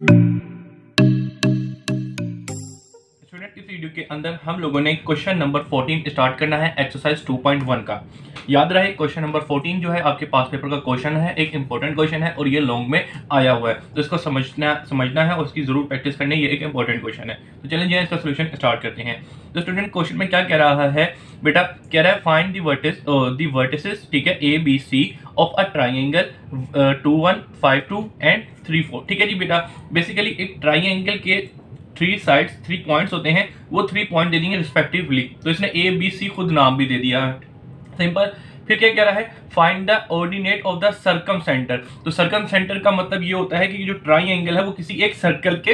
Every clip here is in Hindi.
स्टूडेंट इस वीडियो के अंदर हम लोगों ने क्वेश्चन नंबर 14 स्टार्ट करना है एक्सरसाइज 2.1 का। याद रहे क्वेश्चन नंबर 14 जो है आपके पास पेपर का क्वेश्चन है, एक इंपॉर्टेंट क्वेश्चन है और ये लॉन्ग में आया हुआ है। तो इसको समझना समझना है और उसकी ज़रूर प्रैक्टिस करनी है ये एक इंपॉर्टेंट क्वेश्चन है। तो चलिए इसका सोल्यूशन स्टार्ट करते हैं। तो स्टूडेंट क्वेश्चन में क्या कह रहा है? बेटा, कह रहा है find the vertex the vertices ठीक है A B C of a triangle two one five two and three four ठीक है जी बेटा? बेसिकली एक ट्राइंगल के थ्री साइड्स थ्री पॉइंट्स होते हैं, वो थ्री पॉइंट दे देंगे रिस्पेक्टिवली तो इसने ए बी सी खुद नाम भी दे दिया है। सिंपल फिर क्या कह रहा है? Find the ordinate of the circumcentre तो सर्कम सेंटर का मतलब ये होता है कि जो ट्राई एंगल है, वो किसी एक सर्कल के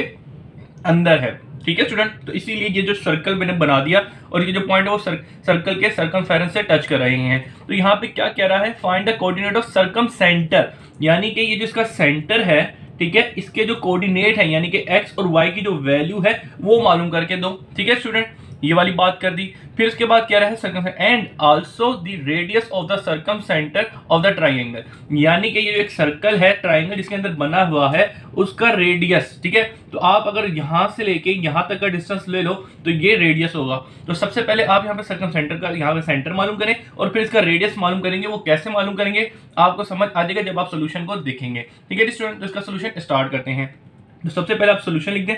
अंदर है। ठीक है स्टूडेंट तो इसीलिए ये जो सर्कल मैंने बना दिया और ये जो पॉइंट है वो सर, सर्कल के सर्कम से टच कर रहे हैं। तो यहाँ पे क्या कह रहा है? Find the coordinate of circumcentre यानी कि ये जो इसका सेंटर है ठीक है इसके जो कोऑर्डिनेट है यानी कि एक्स और वाई की जो वैल्यू है वो मालूम करके दो। ठीक है स्टूडेंट ये वाली बात कर दी। फिर उसके बाद क्या रहा है? And also the radius of the circumcentre of the triangle यानी कि ये जो एक सर्कल है ट्राइंगल जिसके अंदर बना हुआ है, उसका रेडियस ठीक है? तो आप अगर यहाँ से लेके यहाँ तक का डिस्टेंस ले लो तो ये रेडियस होगा। तो सबसे पहले आप यहाँ पे सर्कम सेंटर का, यहाँ पे सेंटर मालूम करें और फिर इसका रेडियस मालूम करेंगे, वो कैसे मालूम करेंगे? आपको समझ आ जाएगा जब आप सोल्यूशन को देखेंगे। ठीक है स्टूडेंट तो इसका सोल्यूशन स्टार्ट करते हैं। तो सबसे पहले आप सोल्यूशन लिख दें।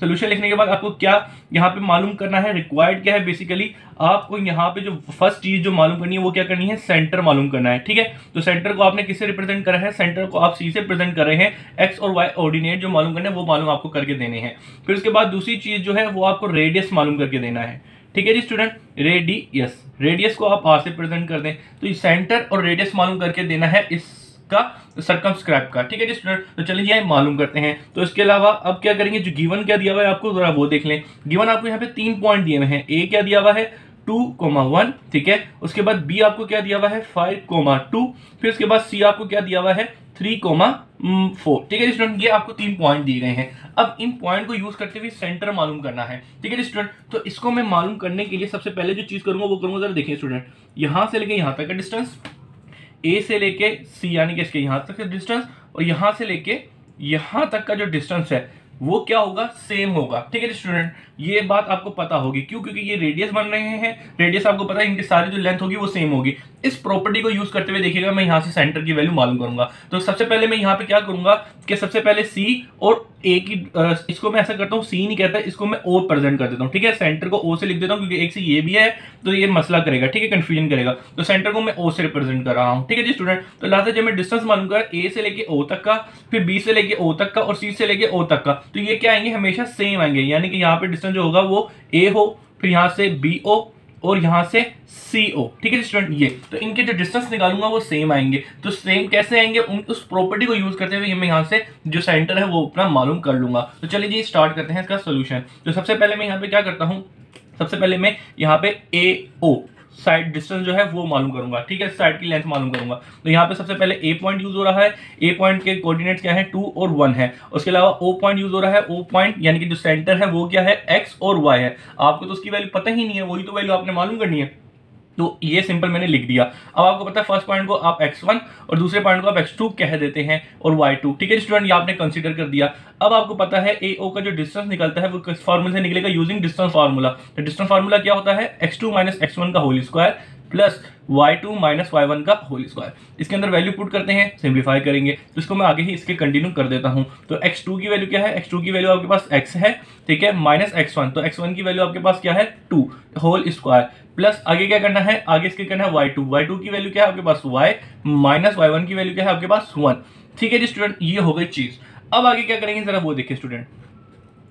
सोल्यूशन लिखने के बाद आपको क्या यहाँ पे मालूम करना है? रिक्वायर्ड क्या है बेसिकली आपको यहाँ पे जो फ़र्स्ट चीज़ जो मालूम करनी है, वो क्या करनी है? सेंटर मालूम करना है, ठीक है? तो सेंटर को आपने किससे रिप्रेजेंट करा है? सेंटर को आप सी से प्रेजेंट कर रहे हैं। एक्स और वाई ऑर्डिनेट जो मालूम करना है, वो मालूम आपको करके देने हैं। फिर उसके बाद दूसरी चीज़ जो है, वो आपको रेडियस मालूम करके देना है। ठीक है जी स्टूडेंट रेडियस रेडियस को आप आर से प्रेजेंट कर दें। तो सेंटर और रेडियस मालूम करके देना है, इस का सर्कमस्क्राइब का, ठीक है जी स्टूडेंट तो चलिए ये मालूम करते हैं। तो इसके अलावा अब क्या करेंगे? जो गिवन क्या दिया हुआ है आपको, जरा वो देख लें। गिवन आपको यहाँ पे तीन पॉइंट दिए हुए हैं। ए क्या दिया हुआ है? टू कोमा वन ठीक है? उसके बाद बी आपको क्या दिया हुआ है? फाइव कोमा टू फिर उसके बाद सी आपको क्या दिया हुआ है? थ्री कोमा फोर ठीक है स्टूडेंट ये आपको तीन पॉइंट दिए गए हैं। अब इन पॉइंट को यूज़ करते हुए सेंटर मालूम करना है, ठीक है स्टूडेंट तो इसको मैं मालूम करने के लिए सबसे पहले जो चीज़ करूँगा, वो करूँगा, जरा देखिए स्टूडेंट यहाँ से लेके यहाँ तक का डिस्टेंस ए से लेके सी यानी कि इसके यहाँ तक का डिस्टेंस और यहाँ से लेके यहाँ तक का जो डिस्टेंस है, वो क्या होगा? सेम होगा। ठीक है स्टूडेंट ये बात आपको पता होगी। क्यों? क्योंकि ये रेडियस बन रहे हैं। रेडियस आपको पता है, इनकी सारी जो लेंथ होगी वो सेम होगी। इस प्रॉपर्टी को यूज़ करते हुए देखिएगा, मैं यहाँ से सेंटर की वैल्यू मालूम करूँगा। तो सबसे पहले मैं यहाँ पे क्या करूँगा कि सबसे पहले सी और ए की इसको मैं ऐसा करता हूँ सी नहीं कहता, इसको मैं ओ प्रेजेंट कर देता हूँ। ठीक है? सेंटर को ओ से लिख देता हूँ, क्योंकि एक से ये भी है तो ये मसला करेगा। ठीक है? कंफ्यूजन करेगा। तो सेंटर को मैं ओ से रिप्रेजेंट कर रहा हूँ। ठीक है जी स्टूडेंट तो लास्ट जब मैं डिस्टेंस मालूम कर ए से लेके ओ तक का, फिर बी से लेके ओ तक का और सी से लेके ओ तक का तो ये क्या आएँगे? हमेशा सेम आएँगे। यानी कि यहाँ पे डिस्टेंस जो होगा वो ए हो, फिर यहाँ से बी ओ और यहाँ से सी ओ ठीक है स्टूडेंट ये। तो इनके जो डिस्टेंस निकालूँगा वो सेम आएँगे। तो सेम कैसे आएँगे? उन, उस प्रॉपर्टी को यूज़ करते हुए मैं यहाँ से जो सेंटर है वो अपना मालूम कर लूँगा। तो चलिए जी स्टार्ट करते हैं इसका सोल्यूशन तो सबसे पहले मैं यहाँ पे क्या करता हूँ? सबसे पहले मैं यहाँ पे ए ओ साइड डिस्टेंस जो है, वो मालूम करूँगा, ठीक है? साइड की लेंथ मालूम करूँगा। तो यहाँ पे सबसे पहले ए पॉइंट यूज़ हो रहा है। ए पॉइंट के कोऑर्डिनेट्स क्या है? टू और वन है। उसके अलावा ओ पॉइंट यूज़ हो रहा है। ओ पॉइंट यानी कि जो सेंटर है, वो क्या है? एक्स और वाई है। आपको तो उसकी वैल्यू पता ही नहीं है, वही तो वैल्यू आपने मालूम करनी है। तो ये सिंपल मैंने लिख दिया। अब आपको पता है फ़र्स्ट पॉइंट को आप x1 और दूसरे पॉइंट को आप x2 कह देते हैं और y2 ठीक है स्टूडेंट ये आपने कंसीडर कर दिया। अब आपको पता है ओ का जो डिस्टेंस निकलता है, वो किस फॉर्मूले से निकलेगा? यूजिंग डिस्टेंस फार्मूला तो डिस्टेंस फार्मूला क्या होता है? X two minus x one का whole square plus y two minus y one का होल स्क्वायर इसके अंदर वैल्यू पुट करते हैं सिंप्लीफाई करेंगे। तो इसको मैं आगे ही इसके कंटिन्यू कर देता हूँ। तो एक्स टू की वैल्यू क्या है? एक्स टू की वैल्यू आपके पास एक्स है, ठीक है? माइनस एक्स वन तो एक्स वन की वैल्यू आपके पास क्या है? टू होल स्क्वायर प्लस आगे क्या करना है? आगे इसके करना है वाई टू वाई टू की वैल्यू क्या है आपके पास? वाई माइनस वाई वन की वैल्यू क्या है आपके पास? वन ठीक है जी स्टूडेंट ये हो गई चीज़। अब आगे क्या करेंगे? जरा वो देखिए स्टूडेंट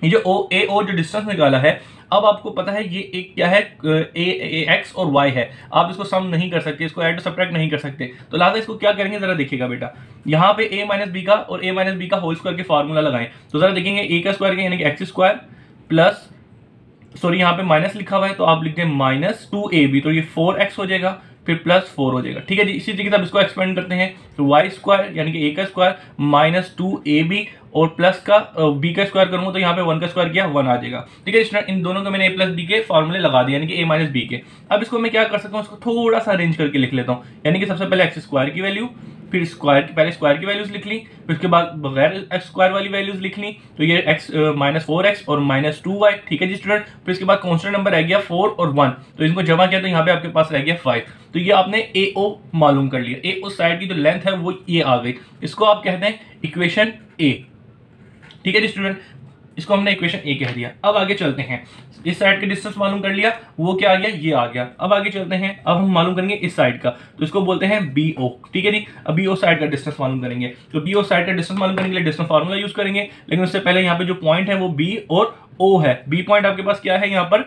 ये जो ओ ए ओ जो डिस्टेंस निकाला है अब आपको पता है ये एक क्या है ए, ए एक्स और वाई है। आप इसको सम नहीं कर सकते इसको एड सब्ट्रैक्ट नहीं कर सकते। तो लाजा इसको क्या करेंगे जरा देखिएगा बेटा। यहाँ पे ए माइनस बी का और ए माइनस बी का होल स्क्वायर के फॉर्मूला लगाएँ। तो जरा देखेंगे ए का स्क्वायर यानी कि एक्स स्क्वायर प्लस सॉरी यहाँ पे माइनस लिखा हुआ है तो आप लिख दें माइनस टू ए बी तो ये फोर एक्स हो जाएगा फिर प्लस फोर हो जाएगा। ठीक है जी इसी तरीके से आप इसको एक्सपेंड करते हैं। तो वाई स्क्वायर यानी कि ए का square minus two a b और प्लस का बी का स्क्वायर करूँगा तो यहाँ पे वन का स्क्वायर किया वन आ जाएगा। ठीक है स्टूडेंट इन दोनों को मैंने ए प्लस बी के फॉर्मूले लगा दिया, यानी कि ए माइनस बी के। अब इसको मैं क्या कर सकता हूँ, इसको थोड़ा सा अरेंज करके लिख लेता हूँ। यानी कि सबसे पहले एक्स स्क्वायर की वैल्यू फिर स्क्वायर की, पहले स्क्वायर की वैल्यूज़ लिख ली, फिर उसके बाद बगैर एक्स स्क्वायर वाली वैल्यूज़ लिख ली तो ये एक्स माइनस फोर एक्स और माइनस टू वाई ठीक है जी स्टूडेंट फिर इसके बाद कॉन्स्टेंट नंबर रह गया फोर और वन तो इनको जमा किया तो यहाँ पे आपके पास रह गया फाइव तो ये आपने ए ओ मालूम कर लिया। ए उस साइड की जो लेंथ है वो ये आ गई। इसको आप कहते हैं इक्वेशन ए ठीक है जी स्टूडेंट इसको हमने इक्वेशन ए कह दिया। अब आगे चलते हैं। इस साइड का डिस्टेंस मालूम कर लिया, वो क्या आ गया? ये आ गया। अब आगे चलते हैं। अब हम मालूम करेंगे इस साइड का। तो इसको बोलते हैं बी ओ ठीक है जी? अब बी ओ साइड का डिस्टेंस मालूम करेंगे। तो बी ओ साइड का डिस्टेंस मालूम करने के लिए डिस्टेंस फार्मूला यूज़ करेंगे। लेकिन उससे पहले यहाँ पे जो पॉइंट है वो बी और ओ है। बी पॉइंट आपके पास क्या है? यहाँ पर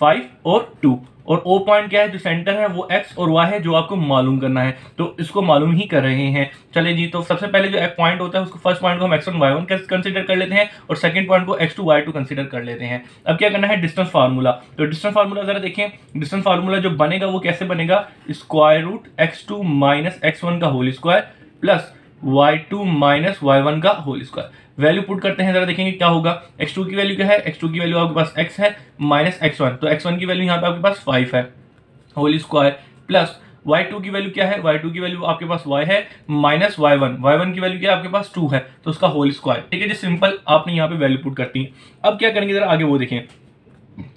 फाइव और टू और ओ पॉइंट क्या है? जो सेंटर है, वो एक्स और वाई है, जो आपको मालूम करना है। तो इसको मालूम ही कर रहे हैं। चले जी तो सबसे पहले जो पॉइंट होता है, उसको फ़र्स्ट पॉइंट को हम x one y one consider कर लेते हैं और सेकंड पॉइंट को x two y two consider कर लेते हैं। अब क्या करना है? डिस्टेंस फार्मूला तो डिस्टेंस फार्मूला जरा देखें। डिस्टेंस फार्मूला जो बनेगा, वो कैसे बनेगा? Square root x two minus x one का whole square plus y two minus y one का होल स्क्वायर वैल्यू पुट करते हैं, जरा देखेंगे क्या होगा। X2 की वैल्यू क्या है? X2 की वैल्यू आपके पास x है माइनस एक्स वन तो x1 की वैल्यू यहाँ पे आपके पास 5 है। होल स्क्वायर प्लस y2 की वैल्यू क्या है? Y2 की वैल्यू आपके पास y है माइनस y1 y1 की वैल्यू क्या है? आपके पास 2 है। तो उसका होल स्क्वायर। ठीक है जी, सिंपल। आपने यहाँ पे वैल्यू पुट करती है अब क्या करेंगे, जरा आगे वो देखें।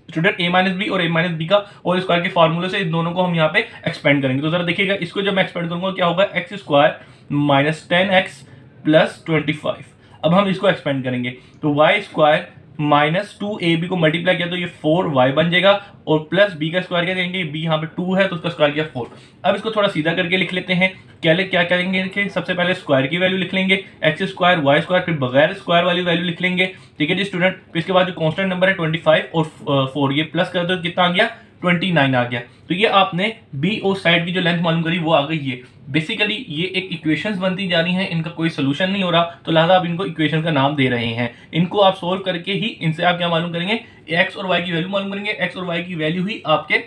स्टूडेंट ए माइनस बी और ए माइनस बी का होल स्क्वायर के फॉर्मूले से इन दोनों को हम यहाँ पे एक्सपेंड करेंगे। तो जरा देखिएगा, इसको जब मैं एक्सपेंड करूँगा, क्या होगा? X square minus ten x plus twenty five अब हम इसको एक्सपेंड करेंगे। तो y square minus two a b को मल्टीप्लाई किया तो ये फोर वाई बन जाएगा और प्लस बी का स्क्वायर क्या करेंगे? बी यहाँ पे टू है तो उसका स्क्वायर किया फोर अब इसको थोड़ा सीधा करके लिख लेते हैं। क्या क्या करेंगे देखिए सबसे पहले स्क्वायर की वैल्यू लिख लेंगे। एक्स स्क्वायर वाई स्क्वायर फिर बगैर स्क्वायर वाली वैल्यू लिख लेंगे। ठीक है जी स्टूडेंट फिर इसके बाद जो कॉन्स्टेंट नंबर है ट्वेंटी फाइव और फोर ये प्लस कर दो। कितना आ गया? ट्वेंटी नाइन आ गया। तो ये आपने बी और साइड की जो लेंथ मालूम करी वो आ गई है बेसिकली ये एक इक्वेशंस बनती जा रही हैं, इनका कोई सोल्यूशन नहीं हो रहा तो लिहाजा आप इनको इक्वेशन का नाम दे रहे हैं। इनको आप सोल्व करके ही इनसे आप क्या मालूम करेंगे? एक्स और वाई की वैल्यू मालूम करेंगे एक्स और वाई की वैल्यू ही आपके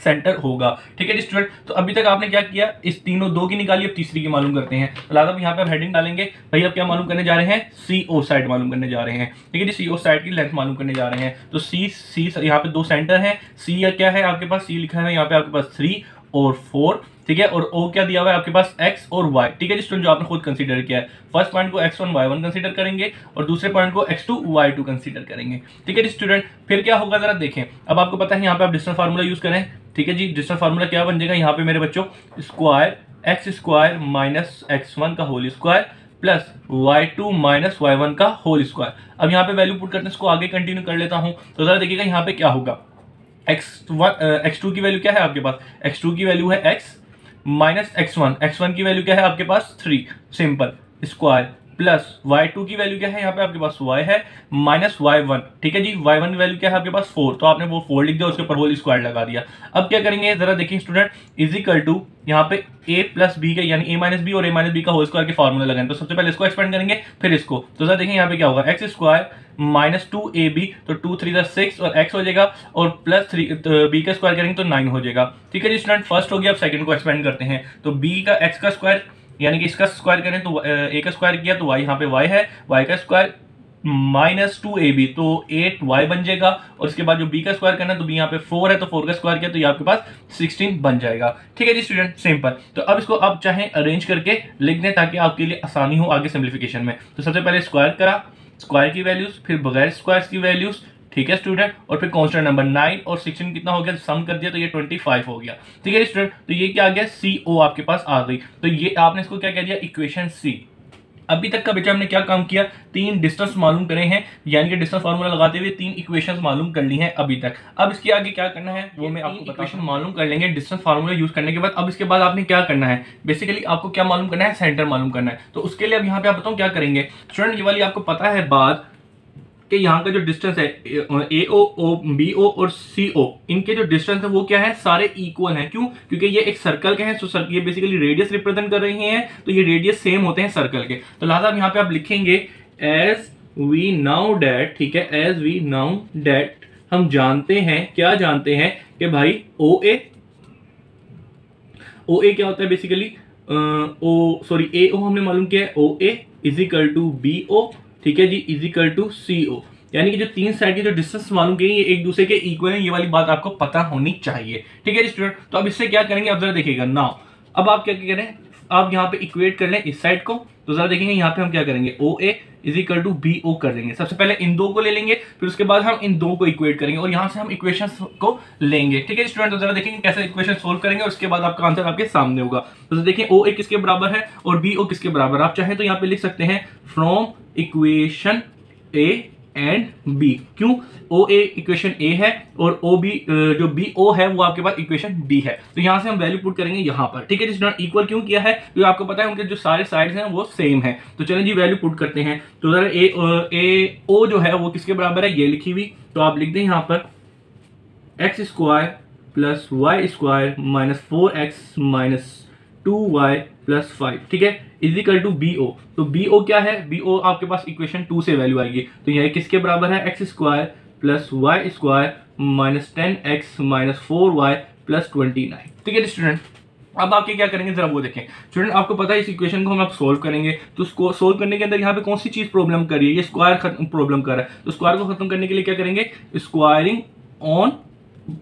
सेंटर होगा। ठीक है स्टूडेंट तो अभी तक आपने क्या किया? इस तीनों दो की निकाली, अब तीसरी की मालूम करते हैं। तो लादा यहाँ पे हेडिंग डालेंगे। भाई अब क्या मालूम करने जा रहे हैं? सी ओ साइड मालूम करने जा रहे हैं। ठीक है जी सी ओ साइड की लेंथ मालूम करने जा रहे हैं। तो सी सी यहाँ पे दो सेंटर है। सी क्या है आपके पास? सी लिखा है यहाँ पे आपके पास थ्री और फोर ठीक है? और ओ क्या दिया हुआ है आपके पास? एक्स और वाई ठीक है स्टूडेंट जो आपने खुद कंसीडर किया है। फ़र्स्ट पॉइंट को x one y one consider करेंगे और दूसरे पॉइंट को x two y two consider करेंगे। ठीक है जी स्टूडेंट फिर क्या होगा जरा देखें। अब आपको पता है यहाँ पे आप डिस्टल फार्मूला यूज़ करें। ठीक है जी डिस्टल फार्मूला क्या बन जाएगा? यहाँ पे मेरे बच्चों square x square minus x one का whole square plus y two minus y one का होल स्क्वायर अब यहाँ पे वैल्यू पुट करते हैं, इसको आगे कंटिन्यू कर लेता हूँ। तो जरा देखिएगा यहाँ पे क्या होगा। एक्स वन एक्स टू की वैल्यू क्या है आपके पास? एक्स टू की वैल्यू है x minus x one x one की वैल्यू क्या है आपके पास? Three simple square plus y two की वैल्यू क्या है? यहाँ पे आपके पास वाई है माइनस वाई वन ठीक है जी? वाई वन की वैल्यू क्या है आपके पास? फोर तो आपने वो फोर लिख दिया, उसके ऊपर होल स्क्वायर लगा दिया। अब क्या करेंगे? जरा देखिए स्टूडेंट इजिकल टू यहाँ पे ए प्लस बी का, यानी ए माइनस बी और ए माइनस बी का होल स्क्वायर के फॉर्मूला लगाएँगे तो सबसे पहले इसको एक्सपेंड करेंगे, फिर इसको। तो जरा देखिए यहाँ पे क्या होगा? X square minus two a b तो टू थ्री सिक्स और एक्स हो जाएगा, और प्लस थ्री बी का स्क्वायर करेंगे तो नाइन हो जाएगा। ठीक है जी स्टूडेंट फ़र्स्ट हो गया, अब सेकंड को एक्सपेंड करते हैं। तो बी का एक्स का स्क्वायर यानी कि इसका स्क्वायर करें तो ए का स्क्वायर किया तो वाई यहाँ पे वाई है। वाई का square minus two a b तो एट वाई बन जाएगा। और इसके बाद जो बी का स्क्वायर करना है तो बी यहाँ पे फोर है तो फोर का स्क्वायर किया तो ये आपके पास सिक्सटीन बन जाएगा। ठीक है जी स्टूडेंट सिंपल तो अब इसको आप चाहें अरेंज करके लिख दें ताकि आपके लिए आसानी हो आगे सिंप्लीफिकेशन में। तो सबसे पहले स्क्वायर करा स्क्वायर की वैल्यूज़ फिर बगैर स्क्वायर की वैल्यूज़ ठीक है स्टूडेंट और फिर कॉन्स्टेंट नंबर नाइन और सिक्सटीन कितना हो गया? सम कर दिया तो ये ट्वेंटी फाइव हो गया। ठीक है स्टूडेंट तो ये क्या आ गया? सी ओ आपके पास आ गई। तो ये आपने इसको क्या कह दिया? इक्वेशन सी अभी तक का बेटा हमने क्या काम किया? तीन डिस्टेंस मालूम करे हैं। यानी कि डिस्टेंस फार्मूला लगाते हुए तीन इक्वेशंस मालूम कर ली हैं अभी तक। अब इसके आगे क्या करना है? वो मैं आपको इक्वेशन मालूम कर लेंगे डिस्टेंस फार्मूला यूज़ करने के बाद। अब इसके बाद आपने क्या करना है? बेसिकली आपको क्या मालूम करना है? सेंटर मालूम करना है। तो उसके लिए अब यहाँ पे आप बताऊँ क्या करेंगे? स्टूडेंट ये वाली आपको पता है बात कि यहाँ का जो डिस्टेंस है ए ओ ओ बी ओ और सी ओ इनके जो डिस्टेंस है वो क्या है? सारे इक्वल हैं। क्यों? क्योंकि ये एक सर्कल के हैं तो सर, ये बेसिकली रेडियस रिप्रेजेंट कर रहे हैं तो ये रेडियस सेम होते हैं सर्कल के। तो लिहाजा यहाँ पे आप लिखेंगे एज वी नाउ डेट ठीक है एज वी नाउ डेट हम जानते हैं क्या जानते हैं कि भाई ओ ए ओ ए क्या होता है बेसिकली ओ सॉरी ए ओ हमने मालूम किया है O A is equal to B O ठीक है जी इजिकल टू सी ओ यानी कि जो तीन साइड की जो डिस्टेंस मालूम की ये एक दूसरे के इक्वल है, ये वाली बात आपको पता होनी चाहिए। ठीक है जी स्टूडेंट तो अब इससे क्या करेंगे? अब जरा देखिएगा। नाउ अब आप क्या करें? आप यहाँ पे इक्वेट कर लें इस साइड को। तो जरा देखेंगे, यहाँ पे हम क्या करेंगे? O A is equal to B O कर देंगे। सबसे पहले इन दो को ले लेंगे, फिर उसके बाद हम इन दो को इक्वेट करेंगे और यहाँ से हम इक्वेशन को लेंगे। ठीक है स्टूडेंट तो जरा देखेंगे कैसे इक्वेशन सोल्व करेंगे और उसके बाद आपका आंसर आपके सामने होगा। तो देखिए ओ ए किसके बराबर है और बी ओ किसके बराबर आप चाहें तो यहाँ पे लिख सकते हैं from equation A and B क्यों? ओ ए इक्वेशन ए है और ओ बी जो बी ओ है, वो आपके पास इक्वेशन डी है। तो यहाँ से हम वैल्यू पुट करेंगे यहाँ पर। ठीक है जी स्टूडेंट इक्वल क्यों किया है? क्योंकि आपको पता है उनके जो सारे साइड्स हैं, वो सेम है। तो चलें जी वैल्यू पुट करते हैं। तो जरा ए ए ओ जो है, वो किसके बराबर है? ये लिखी हुई। तो आप लिख दें यहाँ पर x square plus y square minus four x minus two y plus five ठीक है? इजिकल टू बी ओ तो बी ओ क्या है? बी ओ आपके पास इक्वेशन टू से वैल्यू आएगी। तो यह किसके बराबर है? X square plus y square minus ten x minus four y plus twenty nine ठीक है स्टूडेंट अब आपके क्या करेंगे? जरा वो देखें। स्टूडेंट आपको पता है इस इक्वेशन को हम आप सोल्व करेंगे। तो उसको सोल्व करने के अंदर यहाँ पे कौन सी चीज़ प्रॉब्लम कर रही है? ये स्क्वायर प्रॉब्लम कर रहा है। तो स्क्वायर को खत्म करने के लिए क्या करेंगे? स्क्वायरिंग ऑन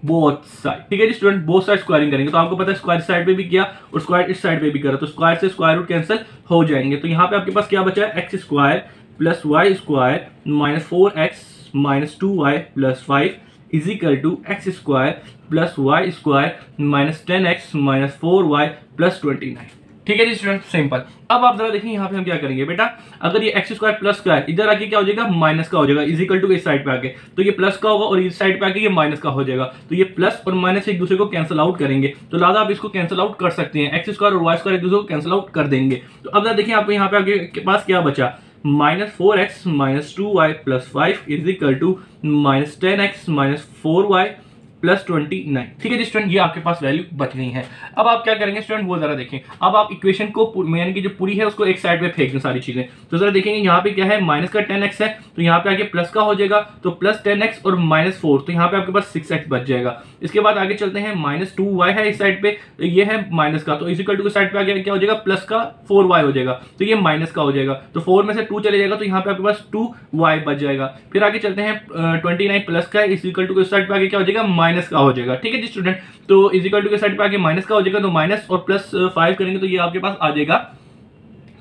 बोथ साइड ठीक है जी स्टूडेंट बोथ साइड स्क्वायरिंग करेंगे। तो आपको पता है स्क्वायर साइड पे भी किया और स्क्वायर इस साइड पे भी करा। तो स्क्वायर से स्क्वायर रूट कैंसिल हो जाएँगे। तो यहाँ पे आपके पास क्या बचा है? X square plus y square minus four x minus two y plus five is equal to x square plus y square minus ten x minus four y plus twenty nine ठीक है जी स्टूडेंट सिंपल अब आप जरा देखिए यहाँ पे हम क्या करेंगे बेटा? अगर ये एक्स स्क्वायर प्लस का है, इधर आके क्या हो जाएगा? माइनस का हो जाएगा. इजिकल टू इस साइड पे आके. तो ये प्लस का होगा और इस साइड पे आके ये माइनस का हो जाएगा. तो ये प्लस और माइनस एक दूसरे को कैंसिल आउट करेंगे. तो लादा आप इसको कैंसिल आउट कर सकते हैं. एक्स स्क्वायर और वाई स्क्वायर एक दूसरे को कैंसिल आउट कर देंगे. तो अब जरा देखिए आपको यहाँ पे आपके पास क्या बचा? Minus four x minus two y plus five is equal to minus ten x minus four y plus twenty nine. ठीक है जी स्टूडेंट, ये आपके पास वैल्यू बच गई है। अब आप क्या करेंगे स्टूडेंट, वो जरा देखें। अब आप इक्वेशन को मैंने की जो पूरी है उसको एक साइड पे फेंक दें सारी चीज़ें। तो जरा देखेंगे यहाँ पे क्या है माइनस का टेन है तो यहाँ पे आगे प्लस का हो जाएगा तो प्लस टेन और माइनस फोर तो यहाँ पे आपके पास सिक्स बच जाएगा। इसके बाद आगे चलते हैं माइनस टू वाई है इस साइड पे तो ये है माइनस का तो इजिकल टू के साइड पे आगे क्या हो जाएगा प्लस का फोर वाई हो जाएगा तो ये माइनस का हो जाएगा तो फोर में से टू चले जाएगा तो यहाँ पे आपके पास टू वाई बच जाएगा। फिर आगे चलते हैं ट्वेंटी नाइन प्लस का इजिकल टू के साइड पे आगे क्या हो जाएगा माइनस का हो जाएगा, ठीक है जी स्टूडेंट तो इजिकल टू के साइड पे आगे माइनस का हो जाएगा तो माइनस और प्लस फाइव करेंगे तो ये आपके पास आ जाएगा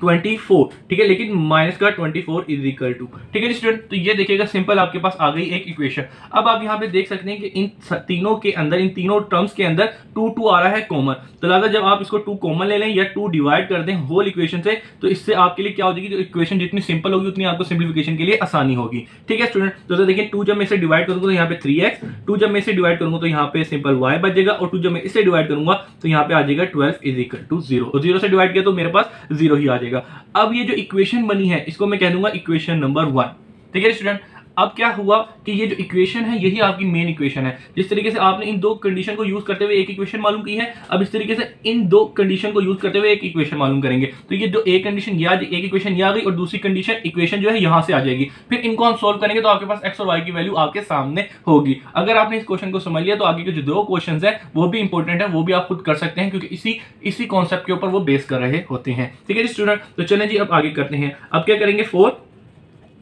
24 ठीक है? लेकिन माइनस का 24 फोर इज़ इक्वल टू ठीक है स्टूडेंट तो ये देखिएगा सिंपल आपके पास आ गई एक इक्वेशन अब आप यहाँ पे देख सकते हैं कि इन तीनों के अंदर, इन तीनों टर्म्स के अंदर टू टू आ रहा है कॉमन तो लिहाजा जब आप इसको टू कॉमन ले लें या टू डिवाइड कर दें होल इक्वेशन से तो इससे आपके लिए क्या हो जाएगी? जो इक्वेशन जितनी सिंपल होगी, उतनी आपको सिंप्लीफिकेशन के लिए आसानी होगी. ठीक है स्टूडेंट तो देखिए टू जब मैं इसे डिवाइड करूँगा तो यहाँ पे थ्री एक्स टू जब मैं इसे डिवाइड करूँगा तो यहाँ पे सिंपल वाई बचेगा और टू जब मैं इसे डिवाइड करूँगा तो यहाँ पे आ जाएगा twelve is equal to zero zero से डिवाइड किया तो मेरे पास ज़ीरो ही आ जाएगा. अब ये जो इक्वेशन बनी है, इसको मैं कह दूँगा इक्वेशन नंबर वन ठीक है स्टूडेंट अब क्या हुआ कि ये जो इक्वेशन है, यही आपकी मेन इक्वेशन है। जिस तरीके से आपने इन दो कंडीशन को यूज़ करते हुए एक इक्वेशन मालूम की है, अब इस तरीके से इन दो कंडीशन को यूज़ करते हुए एक इक्वेशन मालूम करेंगे। तो ये जो एक कंडीशन याद एक इक्वेशन ये आ गई और दूसरी कंडीशन इक्वेशन जो है यहाँ से आ जाएगी। फिर इनको हम सोल्व करेंगे तो आपके पास एक्स और वाई की वैल्यू आपके सामने होगी। अगर आपने इस क्वेश्चन को समझ लिया तो आगे के जो दो क्वेश्चन है, वो भी इंपॉर्टेंट है, वो भी आप खुद कर सकते हैं, क्योंकि इसी इसी कॉन्सेप्ट के ऊपर वो बेस कर रहे होते हैं। ठीक है जी स्टूडेंट तो चलें जी, अब आगे करते हैं। अब क्या करेंगे? फोर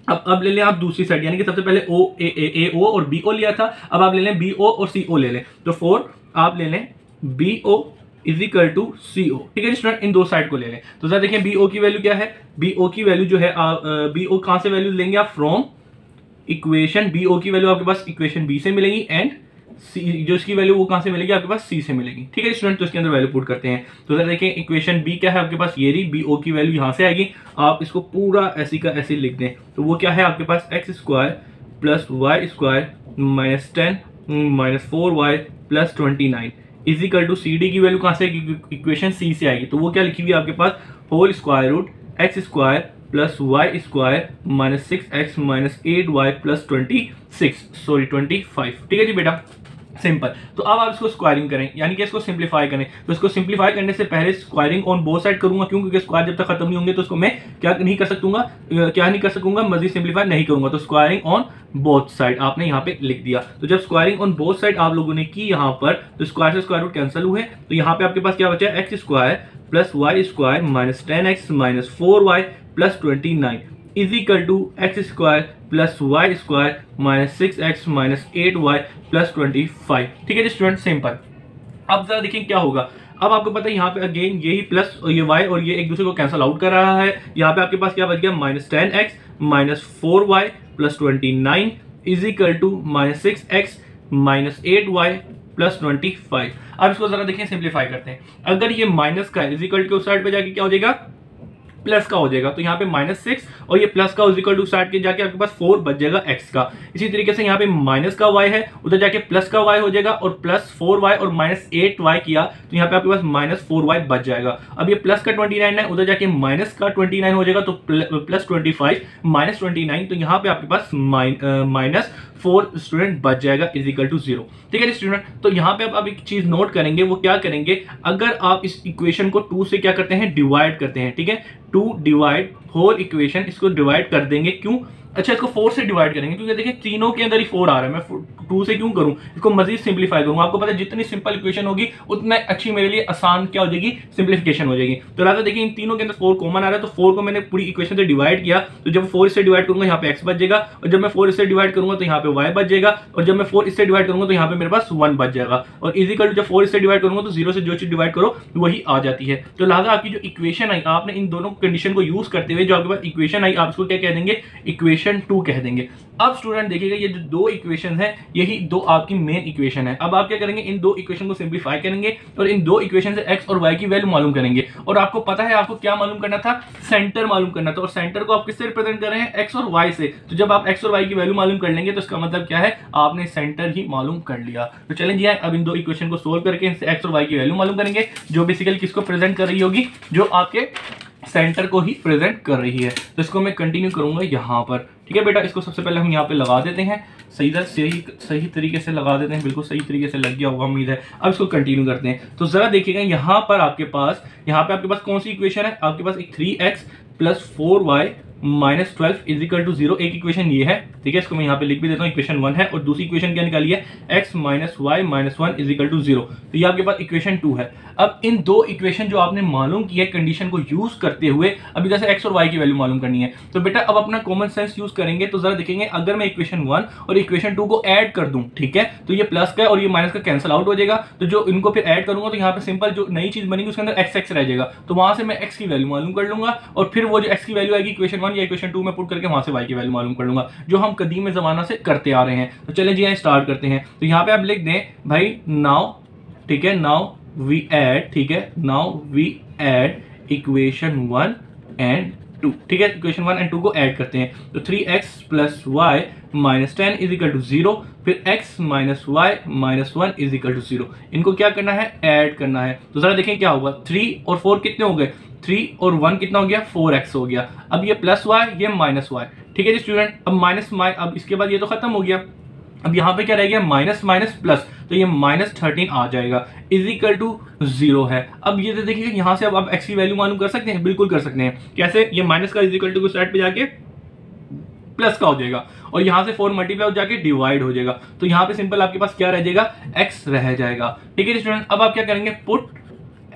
अब अब ले लें आप दूसरी साइड यानी कि सबसे पहले ओ ए ए ए ओ और बी ओ लिया था। अब आप ले लें बी ओ और सी ओ ले लें। तो फोर आप ले लें B O is equal to C O ठीक है स्टूडेंट इन दो साइड को ले लें। तो जरा देखिए बी ओ की वैल्यू क्या है? बी ओ की वैल्यू जो है बी ओ कहाँ से वैल्यू लेंगे आप? फ्रॉम इक्वेशन बी ओ की वैल्यू आपके पास इक्वेशन बी से मिलेगी। एंड सी जो इसकी वैल्यू वो कहाँ से मिलेगी? आपके पास सी से मिलेगी। ठीक है स्टूडेंट तो इसके अंदर वैल्यू पुट करते हैं। तो सर देखिए इक्वेशन बी क्या है आपके पास? ये रही बी ओ की वैल्यू यहाँ से आएगी। आप इसको पूरा ऐसी का ऐसे लिख दें। तो वो क्या है आपके पास? X square plus y square minus ten minus four y plus twenty nine is equal to C D की वैल्यू कहाँ से इक्वेशन सी से आएगी। तो वो क्या लिखी हुई आपके पास? Whole square root x square plus y square minus six x minus eight y plus twenty six sorry twenty five ठीक है जी बेटा? सिंपल। तो अब आप इसको स्क्वायरिंग करें, यानी कि इसको सिंप्लीफाई करें। तो इसको सिंप्लीफाई करने से पहले स्क्वायरिंग ऑन बोथ साइड करूँगा क्यों क्योंकि स्क्वायर जब तक खत्म नहीं होंगे तो उसको मैं क्या नहीं कर सकूँगा क्या नहीं कर सकूँगा, मजीद सिंप्लीफाई नहीं करूँगा। तो स्क्वायरिंग ऑन बोथ साइड आपने यहाँ पे लिख दिया। तो जब स्क्वायरिंग ऑन बोथ साइड आप लोगों ने की यहाँ पर तो स्क्वायर से स्क्वायर रूट कैंसिल हुए। तो यहाँ पे आपके पास क्या बचा x square plus y square minus ten x minus four y plus twenty nine is equal to x square plus y square minus six x minus eight y plus twenty five ठीक है जी स्टूडेंट सिंपल अब जरा देखें क्या होगा। अब आपको पता है यहाँ पे अगेन यही प्लस और ये वाई और ये एक दूसरे को कैंसिल आउट कर रहा है। यहाँ पे आपके पास क्या बच गया? Minus ten x minus four y plus twenty nine is equal to minus six x minus eight y plus twenty five अब इसको जरा देखिए सिंप्लीफाई करते हैं। अगर ये माइनस का इज़ इक्वल टू साइड पे जाके क्या हो जाएगा? प्लस का हो जाएगा। तो यहाँ पे माइनस सिक्स और ये प्लस का इक्वल टू स्टार्ट के जाके आपके पास फोर बच जाएगा एक्स का। इसी तरीके से यहाँ पे माइनस का वाई है, उधर जाके प्लस का वाई हो जाएगा और प्लस फोर वाई और माइनस एट वाई किया तो यहाँ पे आपके पास माइनस फोर वाई बच जाएगा। अब ये प्लस का ट्वेंटी नाइन है, उधर जाके माइनस का ट्वेंटी नाइन हो जाएगा तो plus twenty five minus twenty nine तो यहाँ पे आपके पास माइनस फोर स्टूडेंट बच जाएगा इज़ इक्वल टू ज़ीरो ठीक है स्टूडेंट तो यहाँ पे आप एक चीज़ नोट करेंगे, वो क्या करेंगे? अगर आप इस इक्वेशन को टू से क्या करते हैं? डिवाइड करते हैं, ठीक है? टू डिवाइड होल इक्वेशन इसको डिवाइड कर देंगे, क्यों? अच्छा इसको फोर से डिवाइड करेंगे, क्योंकि देखिए तीनों के अंदर ही फोर आ रहा है, मैं टू से क्यों करूँ? इसको मजीद सिंप्लीफाई करूँगा आपको पता है, जितनी सिंपल इक्वेशन होगी, उतना अच्छी मेरे लिए आसान क्या हो जाएगी? सिंप्लीफिकेशन हो जाएगी। तो राजा, देखिए, इन तीनों के अंदर फोर कॉमन आ रहा है तो फोर को मैंने पूरी इक्वेशन से डिवाइड किया। तो जब फोर इससे डिवाइड करूँगा, यहाँ पे एक्स बच जाएगा और जब मैं फोर इससे डिवाइड करूँगा तो यहाँ पे वाई बच जाएगा और जब मैं फोर इससे डिवाइड करूँगा तो यहाँ पे मेरे पास वन बच जाएगा। और इजिकल जब फोर इससे डिवाइड करूँगा तो ज़ीरो से जो चीज़ डिवाइड करो, वही आ जाती है। तो लिहाजा आपकी जो इक्वेशन आई, आपने इन दोनों कंडीशन को यूज़ करते हुए जो आपके पास इक्वेशन आई, आप इसको क्या कह देंगे? इक्वेशन टू कह देंगे। अब स्टूडेंट देखिएगा ये जो दो इक्वेशन है, यही दो आपकी मेन इक्वेशन है। अब आप क्या करेंगे, इन दो इक्वेशन को सिंप्लीफाई करेंगे और इन दो इक्वेशन से एक्स और वाई की वैल्यू मालूम करेंगे। और आपको पता है, आपको क्या मालूम करना था? सेंटर मालूम करना था। और सेंटर को आप किससे रिप्रेजेंट कर रहे हैं? एक्स और वाई से। तो जब आप एक्स और वाई की वैल्यू मालूम कर लेंगे तो इसका मतलब क्या है? आपने सेंटर ही मालूम कर लिया। तो चलें जी, अब इन दो इक्वेशन को सोल्व करके एक्स और वाई की वैल्यू मालूम करेंगे, जो बेसिकली किसको प्रेजेंट कर रही होगी, जो आपके सेंटर को ही प्रेजेंट कर रही है। तो इसको मैं कंटिन्यू करूँगा यहाँ पर। ठीक है बेटा? इसको सबसे पहले हम यहाँ पे लगा देते हैं। सही दर सही सही तरीके से लगा देते हैं। बिल्कुल सही तरीके से लग गया होगा, उम्मीद है। अब इसको कंटिन्यू करते हैं। तो जरा देखिएगा, यहाँ पर आपके पास यहाँ पे आपके पास कौन सी इक्वेशन है? आपके पास एक three x plus four y minus twelve is equal to zero, एक इक्वेशन ये है, ठीक है, इसको मैं यहाँ पे लिख भी देता हूँ इक्वेशन वन है, और दूसरी इक्वेशन क्या निकाली है? X minus y minus one is equal to zero तो ये आपके पास इक्वेशन टू है। अब इन दो इक्वेशन जो आपने मालूम किया कंडीशन को यूज़ करते हुए, अभी जैसे एक्स और वाई की वैल्यू मालूम करनी है तो बेटा अब अपना कॉमन सेंस यूज़ करेंगे तो जरा देखेंगे, अगर मैं इक्वेशन वन और इक्वेशन टू को एड कर दूँ, ठीक है तो ये प्लस का और ये माइनस का कैंसिल आउट हो जाएगा तो जो इनको फिर ऐड करूँगा तो यहाँ पे सिंपल जो नई चीज़ बनेगी, उसके अंदर एक्स एक्स रह जाएगा। तो वहाँ से मैं एक्स की वैल्यू मालूम कर लूँगा, और फिर वो जो एक्स की वैल्यू आएगी इक्वेशन वन या इक्वेशन टू में पुट करके वहाँ से वाई की वैल्यू मालूम कर लूँगा, जो हम कदीम जमाना से करते आ रहे हैं। तो चले जी यहाँ स्टार्ट करते हैं। तो यहाँ पे आप लिख दें, भाई नाउ ठीक है नाउ वी एड ठीक है now we add equation one and two ठीक है? इक्वेशन वन एंड टू को ऐड करते हैं। तो three x plus y minus ten is equal to zero फिर x minus y minus one is equal to zero इनको क्या करना है? ऐड करना है। तो जरा देखें क्या होगा थ्री और फोर कितने हो गए? थ्री और वन कितना हो गया? फोर एक्स हो गया। अब ये प्लस वाई ये माइनस वाई ठीक है जी स्टूडेंट अब माइनस माइ अब इसके बाद ये तो खत्म हो गया। अब यहाँ पे क्या रह गया? Minus minus, plus. तो ये माइनस थर्टीन आ जाएगा। इज़ इक्वल टू ज़ीरो है। अब ये देखिए यहाँ से अब आप एक्स की वैल्यू मालूम कर सकते हैं। बिल्कुल कर सकते हैं। कैसे? ये माइनस का इज़ इक्वल टू साइड पे जाके प्लस का हो जाएगा। और यहाँ से फोर मल्टीप्लाई हो जाके डिवाइड हो जाएगा। तो यहाँ पे सिंपल आपके पास क्या रह जाएगा? एक्स रह जाएगा। ठीक है स्टूडेंट, अब आप क्या करेंगे? पुट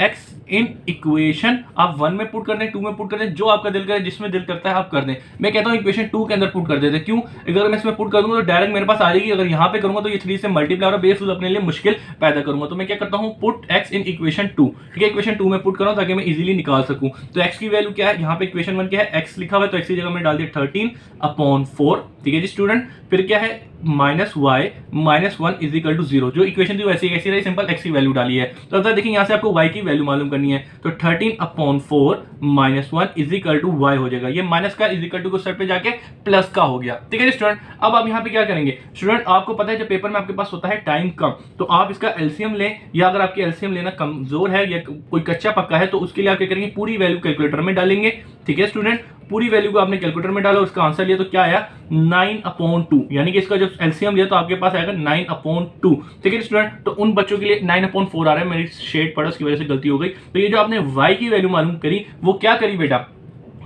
एक्स इन इक्वेशन आप वन में पुट कर दें टू में पुट कर दें, जो आपका दिल करे, जिसमें दिल करता है आप कर दें। मैं कहता हूँ इक्वेशन टू के अंदर पुट कर देते क्यों? अगर मैं इसमें पुट करूँगा तो डायरेक्ट मेरे पास आ जाएगी। अगर यहाँ पे करूँगा तो ये थ्री से मल्टीप्लाई और बेस अपने लिए मुश्किल पैदा करूँगा। तो मैं क्या करता हूँ? Put x in equation two ठीक है इक्वेशन टू में पुट करूँ ताकि मैं इजिली निकाल सकूँ। तो एक्स की वैल्यू क्या है? यहाँ पे इक्वेशन वन क्या है? एक्स लिखा हुआ है तो एक्स की जगह में डाल दिया थर्टीन अपॉन फोर ठीक है जी स्टूडेंट फिर क्या है? Minus y minus one is equal to zero जो इक्वेशन थी वैसी कैसी रही सिंपल एक्स की वैल्यू डाली है। तो अब देखिए, यहाँ से आपको वाई की वैल्यू मालूम करनी है तो thirteen upon four minus one is equal to y हो जाएगा। ये माइनस का इज़ इक्वल टू को सर पे जाके प्लस का हो गया। ठीक है स्टूडेंट अब आप यहाँ पे क्या करेंगे? स्टूडेंट आपको पता है जब पेपर में आपके पास होता है टाइम कम तो आप इसका एल्सियम लें, या अगर आपके एल्सियम लेना कमज़ोर है या कोई कच्चा पक्का है तो उसके लिए आप क्या करेंगे? पूरी वैल्यू कैलकुलेटर में डालेंगे। ठीक है स्टूडेंट पूरी वैल्यू को आपने कैलकुलेटर में डाला, उसका आंसर लिया तो क्या आया? नाइन अपॉन टू यानी कि इसका जब एलसीएम लिया तो आपके पास आएगा नाइन अपॉन टू ठीक है स्टूडेंट तो उन बच्चों के लिए नाइन अपॉन फोर आ रहा है, मेरी शेड पड़ा उसकी वजह से गलती हो गई। तो ये जो आपने वाई की वैल्यू मालूम करी, वो क्या करी बेटा?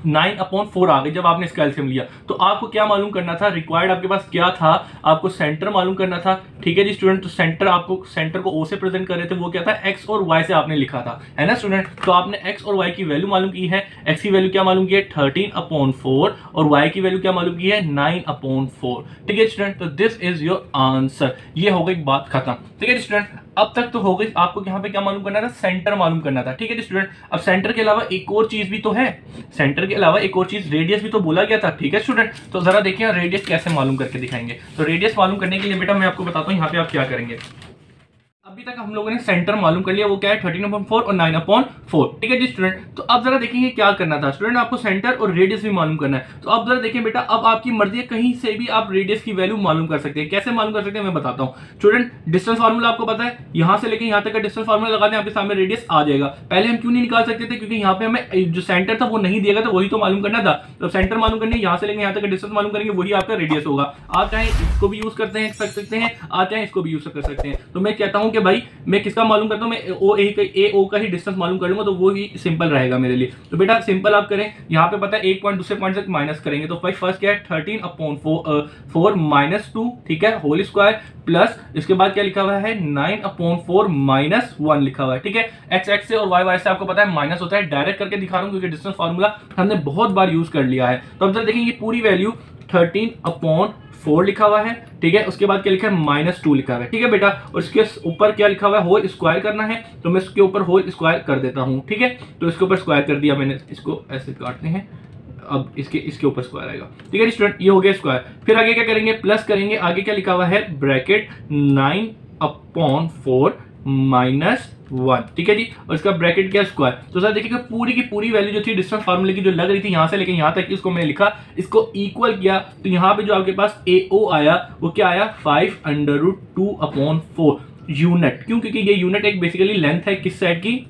नाइन अपॉन फोर आ गई जब आपने इसका एल्सियम लिया। तो आपको क्या मालूम करना था? रिक्वायर्ड आपके पास क्या था? आपको सेंटर मालूम करना था। ठीक है जी स्टूडेंट तो सेंटर आपको सेंटर को ओ से प्रेजेंट कर रहे थे, वो क्या था? एक्स और वाई से आपने लिखा था। है ना स्टूडेंट तो आपने एक्स और वाई की वैल्यू मालूम की है। एक्स की वैल्यू क्या मालूम की है? थर्टीन अपॉन फोर और वाई की वैल्यू क्या मालूम की है? नाइन अपॉन फोर ठीक है स्टूडेंट तो दिस इज़ योर आंसर ये हो गई बात खत्म। ठीक है स्टूडेंट अब तक तो हो गई, आपको यहाँ पे क्या मालूम करना था? सेंटर मालूम करना था, ठीक है स्टूडेंट अब सेंटर के अलावा एक और चीज़ भी तो है। सेंटर के अलावा एक और चीज़ रेडियस भी तो बोला गया था, ठीक है स्टूडेंट तो जरा देखिए रेडियस कैसे मालूम करके दिखाएँगे। तो रेडियस मालूम करने के लिए बेटा मैं आपको बताता हूँ, यहाँ पे आप क्या करेंगे। अभी तक हम लोगों ने सेंटर मालूम कर लिया, वो क्या है? थर्टीन अपॉन फोर और नाइन अपॉन फोर ठीक है जी स्टूडेंट तो अब जरा देखेंगे क्या करना था। स्टूडेंट आपको सेंटर और रेडियस भी मालूम करना है। तो अब जरा देखिए बेटा, अब आपकी मर्ज़ी है, कहीं से भी आप रेडियस की वैल्यू मालूम कर सकते हैं। कैसे मालूम कर सकते हैं, मैं बताता हूँ। स्टूडेंट डिस्टेंस फार्मूला आपको पता है? यहाँ से लेकर यहाँ तक का डिस्टेंस फार्मूला लगा दें, आपके सामने रेडियस आ जाएगा। पहले हम क्यों नहीं निकाल सकते थे? क्योंकि यहाँ पे हमें जो सेंटर था, वो नहीं दिएगा था, वही तो मालूम करना था। तो सेंटर मालूम करने यहाँ से लेकर यहाँ तक का डिस्टेंस मालूम करेंगे, वही आपका रेडियस होगा। आप चाहे इसको भी यूज़ करते हैं सकते हैं, आप चाहे इसको भी यूज़ कर सकते हैं। तो मैं कहता हूँ कि भाई, मैं किसका मालूम करता हूँ? मैं ओ, ए ए, ओ का ही डिस्टेंस मालूम कर लूँगा तो वो ही सिंपल रहेगा मेरे लिए। तो बेटा सिंपल आप करें। यहाँ पे पता है, एक पॉइंट दूसरे पॉइंट से माइनस करेंगे। तो भाई फ़र्स्ट क्या है? Thirteen upon four minus two ठीक है? होल स्क्वायर प्लस इसके बाद क्या लिखा हुआ है? Nine upon four minus one लिखा हुआ है, ठीक है? एक्स एक्स से और वाई वाई से आपको पता है माइनस होता है। डायरेक्ट करके दिखा रहा हूँ, क्योंकि डिस्टेंस फॉर्मूला हमने बहुत बार यूज़ कर लिया है। तो अब जरा देखेंगे पूरी वैल्यू थर्टीन अपॉन फोर लिखा हुआ है, ठीक है? उसके बाद क्या लिखा है? माइनस टू लिखा हुआ है। ठीक है बेटा? और इसके ऊपर क्या लिखा हुआ है? होल स्क्वायर करना है। तो मैं इसके ऊपर होल स्क्वायर कर देता हूँ, ठीक है? तो इसके ऊपर स्क्वायर कर दिया मैंने। इसको ऐसे काटते हैं। अब इसके इसके ऊपर स्क्वायर आएगा। ठीक है स्टूडेंट? ये हो गया स्क्वायर। फिर आगे क्या करेंगे? प्लस करेंगे। आगे क्या लिखा हुआ है? Bracket nine upon four minus one ठीक है जी? और इसका ब्रैकेट क्या स्क्वायर तो सर देखिए पूरी की पूरी वैल्यू जो थी डिस्टेंस फार्मूले की जो लग रही थी यहाँ से लेकर यहाँ तक, इसको मैंने लिखा, इसको इक्वल किया तो यहाँ पे जो आपके पास ए ओ आया, वो क्या आया? Five under root two upon four unit क्यों? क्योंकि ये यूनिट एक बेसिकली लेंथ है किस साइड की?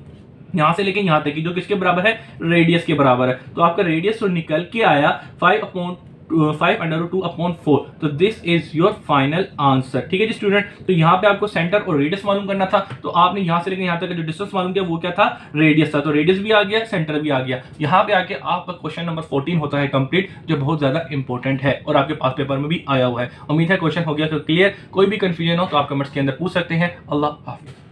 यहाँ से लेके यहाँ तक की, जो किसके बराबर है? रेडियस के बराबर है। तो आपका रेडियस तो निकल के आया five upon five under two upon four तो this is your final answer ठीक है जी स्टूडेंट तो यहाँ पे आपको सेंटर और रेडियस मालूम करना था। तो आपने यहाँ से लेकर यहाँ तक जो डिस्टेंस मालूम किया, वो क्या था? रेडियस था। तो रेडियस भी आ गया सेंटर भी आ गया। यहाँ पे आके आपका क्वेश्चन नंबर फोर्टीन होता है कंप्लीट जो बहुत ज़्यादा इंपॉर्टेंट है और आपके पास पेपर में भी आया हुआ है। उम्मीद है क्वेश्चन हो गया तो क्लियर कोई भी कंफ्यूजन हो तो आप कमेंट्स के अंदर पूछ सकते हैं। अल्लाह हाफिज।